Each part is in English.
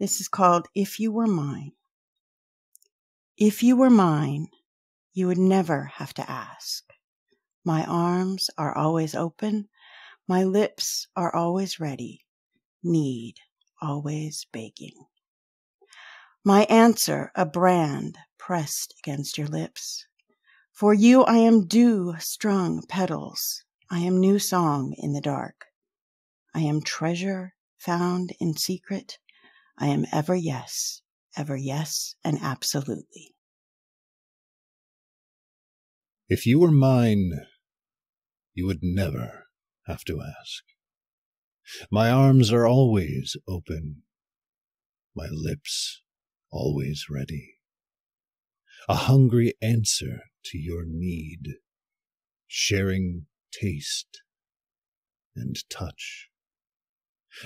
This is called If You Were Mine. If you were mine, you would never have to ask. My arms are always open. My lips are always ready. Need always begging. My answer, a brand pressed against your lips. For you, I am dew strung petals. I am new song in the dark. I am treasure found in secret. I am ever yes, ever yes, and absolutely. If you were mine, you would never have to ask. My arms are always open, my lips always ready. A hungry answer to your need, sharing taste and touch.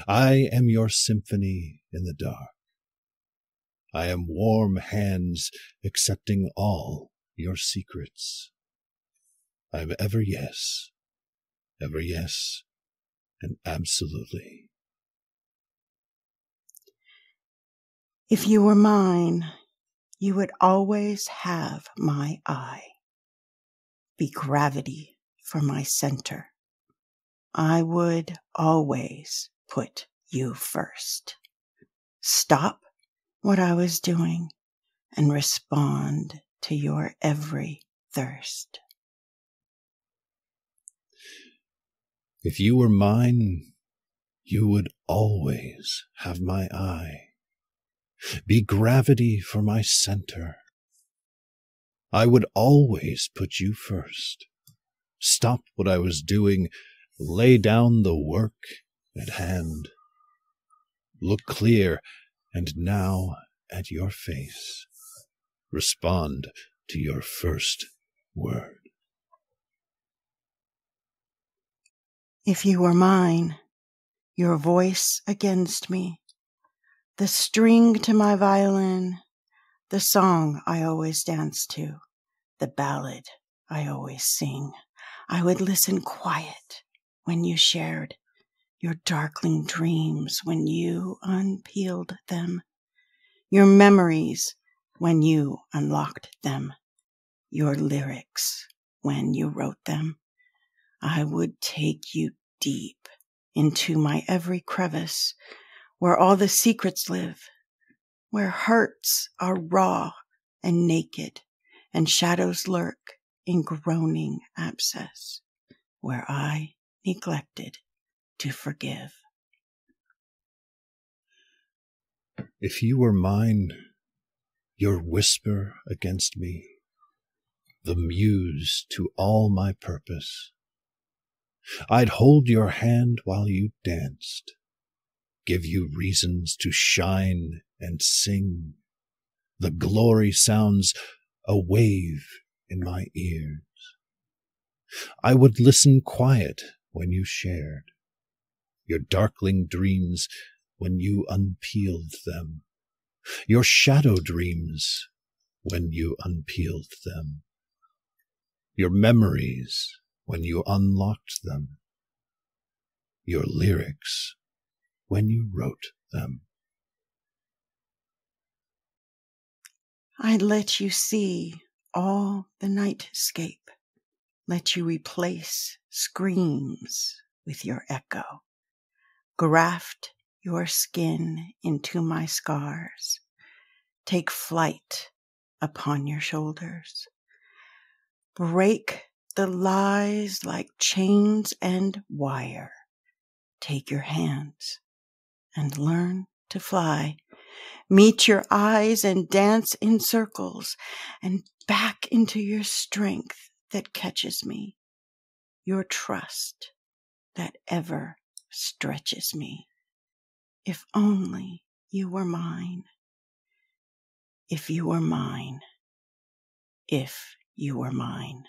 I am your symphony in the dark. I am warm hands accepting all your secrets. I am ever yes, ever yes, and absolutely. If you were mine, you would always have my eye. Be gravity for my center. I would always put you first. Stop what I was doing and respond to your every thirst. If you were mine, you would always have my eye. Be gravity for my center. I would always put you first. Stop what I was doing, lay down the work at hand. Look clear and now at your face. Respond to your first word. If you were mine, your voice against me, the string to my violin, the song I always dance to, the ballad I always sing, I would listen quiet when you shared your darkling dreams when you unpeeled them, your memories when you unlocked them, your lyrics when you wrote them. I would take you deep into my every crevice where all the secrets live, where hurts are raw and naked and shadows lurk in groaning abscess, where I neglected to forgive. If you were mine, your whisper against me, the muse to all my purpose, I'd hold your hand while you danced, give you reasons to shine and sing. The glory sounds a wave in my ears. I would listen quiet when you shared your darkling dreams when you unpeeled them, your shadow dreams when you unpeeled them, your memories when you unlocked them, your lyrics when you wrote them. I'd let you see all the nightscape, let you replace screams with your echo, graft your skin into my scars, take flight upon your shoulders, break the lies like chains and wire. Take your hands and learn to fly. Meet your eyes and dance in circles and back into your strength that catches me, your trust that ever stretches me. If only you were mine. If you were mine. If you were mine.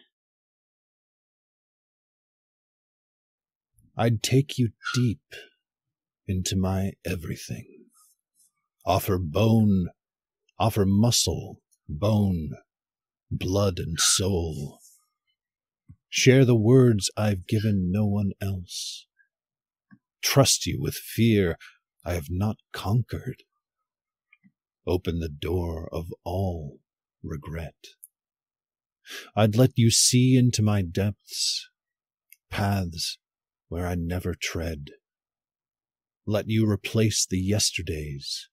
I'd take you deep into my everything. Offer bone, offer muscle, bone, blood and soul. Share the words I've given no one else. Trust you with fear I have not conquered. open the door of all regret. I'd let you see into my depths, paths where I never tread. Let you replace the yesterdays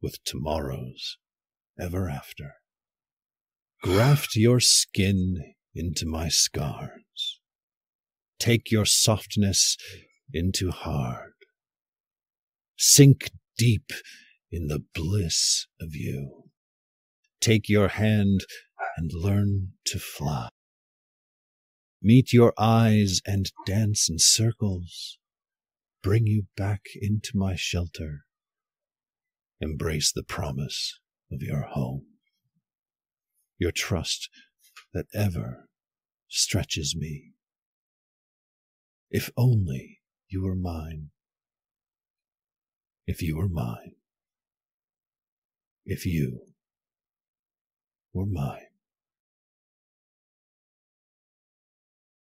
with tomorrows ever after. Graft your skin into my scars. Take your softness into hard. Sink deep in the bliss of you. Take your hand and learn to fly. Meet your eyes and dance in circles. Bring you back into my shelter. Embrace the promise of your home. Your trust that ever stretches me. If only you were mine. If you were mine. If you were mine.